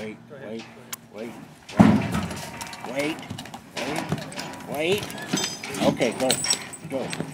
wait, wait, wait, wait, wait, wait. Okay, go, go.